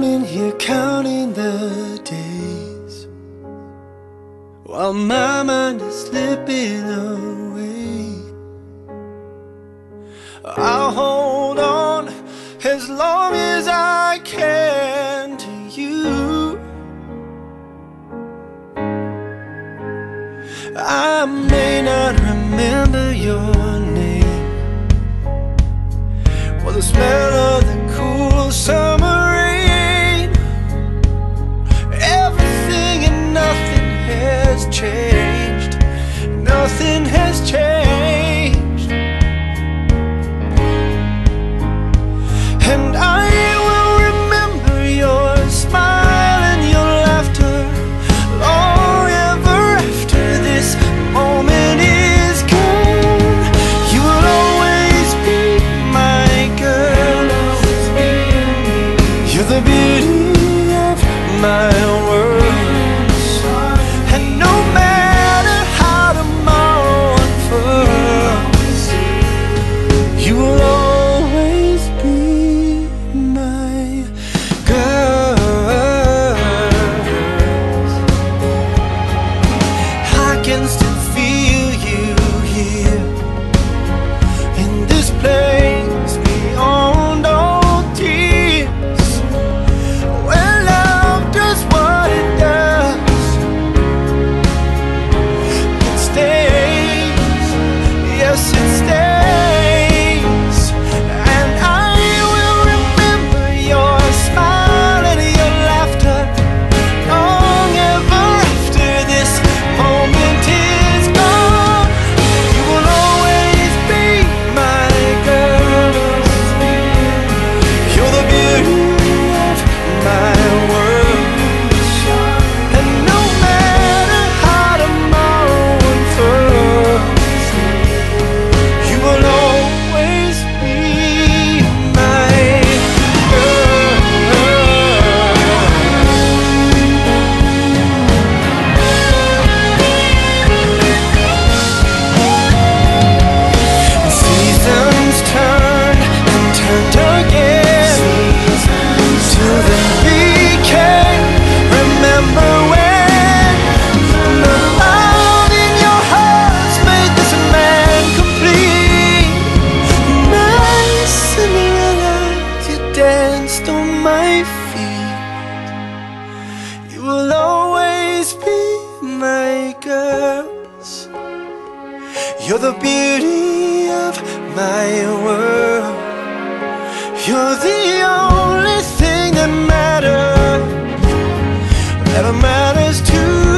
I'm in here counting the days While my mind is slipping away. I'll hold on as long as I can to you. I may not remember your name. Well, the smell of yes You're the beauty of my world. You're the only thing that matters. That matters to